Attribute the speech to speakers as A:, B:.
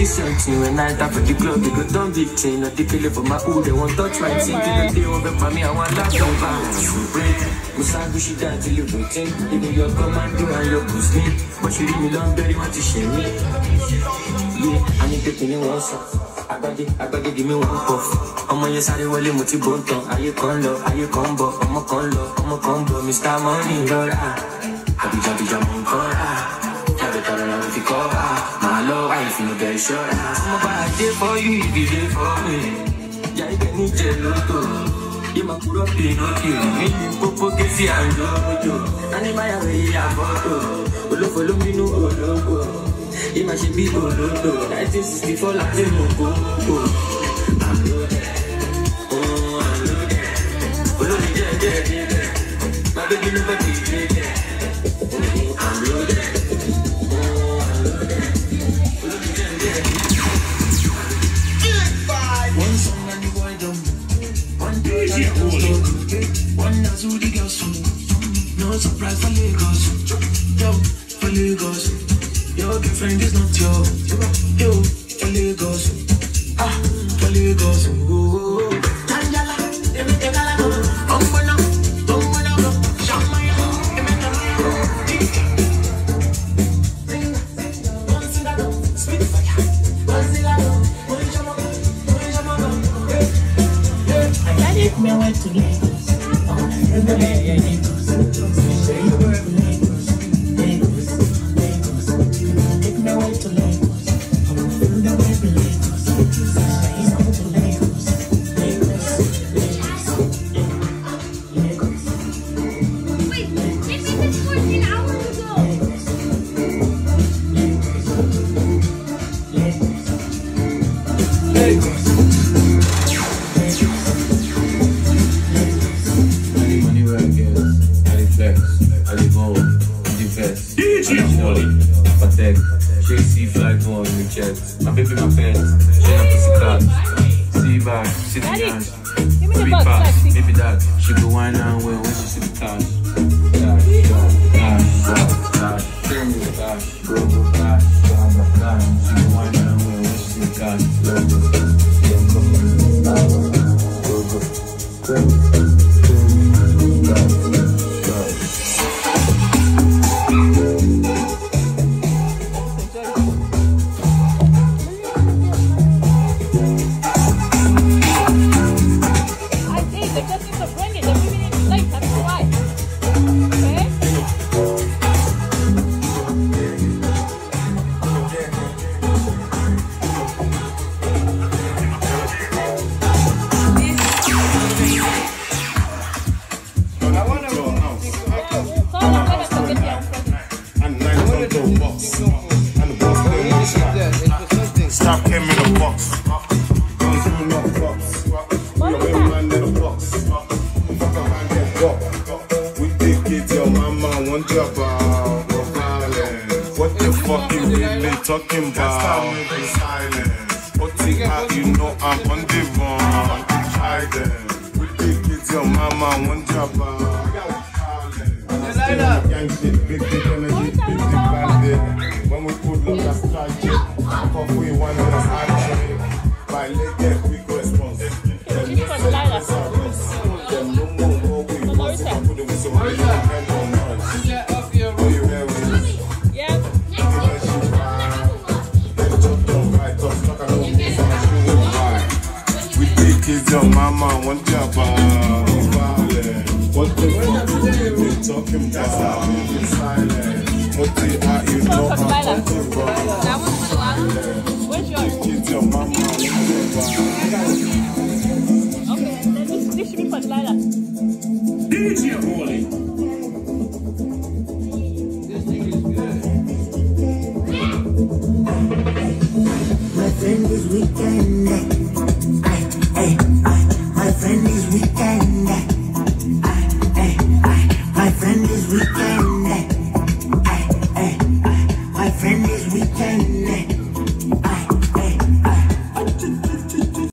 A: see something when I tap for the club, they go down thing. Not the killer for my hood, they want touch my team. Till the day over for me, I want that so bad. Break, Musa Gushi down till you routine. Even your commando and your boost me. But you leave me long, very want to share me. Yeah, I need to pin in one song. Agbade, agbade, give me one puff. Ọmọ yẹn sáré wọlé mo ti bó ń tán. Ayé kan lọ, ayé kan ń bọ̀. Ọmọ kan lọ, ọmọ kan ń bọ̀. Mr. Money lọ́ra. Àbíjàbíjà mò ń kọ́ ra. Jáde tọrọ la fi kọ́ ra. Màá lọ wá ìfìnnú bẹ̀rẹ̀ ṣọ́ra. Mo bá a dé for you if you dey for me. Ìyá ibẹ̀ ní jẹ lóto. Yé máa kúrò Pinocchio. Mi ní pópó kéfì àjọ ojo. Anímáyàwó yìí àbọ̀dọ̀. Olófo ló bínú ológo. Yé máa ṣe bí olódò. 1964 láti mú kókó. Olórí jẹ́ jẹ́ jẹ́. My baby never be jẹ́.
B: One day and the girls done. One dance with the girls. No surprise for Lagos. Yo, for Lagos. Your girlfriend is not your. Yo, for Lagos. Ah, for Lagos. Oh, it,
C: I dey patek, fly go on the jet, my baby my pet, she na pussy cat, see back, see the ass, free pass, baby that, she go wine and well when she see the cash, cash, cash, cash, cash, cash, cash, go go cash, cash, cash, she go wine and well when she see the cash, go go, go go, go go.
D: Uh, what the fuck you really talking about? What the hell you know I'm on the run? Try them. We big kids, your mama want job. Gang shit, big big energy, big big your mama want job. What the fuck really talking about? What the hell you know
E: from
D: I'm
E: Lila.
D: on the run?
F: That one's for the last
E: Where's yours?
D: Kids, your mama want job.
B: everything.